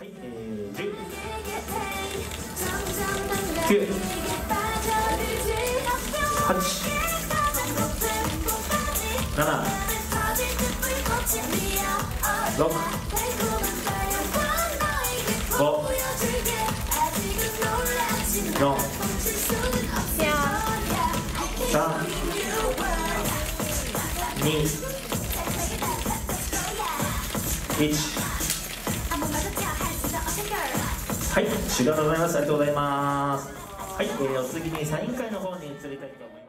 はい、えー、10 9 8 7 6 5 4 3 2 1はい。終了でございます。ありがとうございます。はい、えー、お次にサイン会の方に移りたいと思います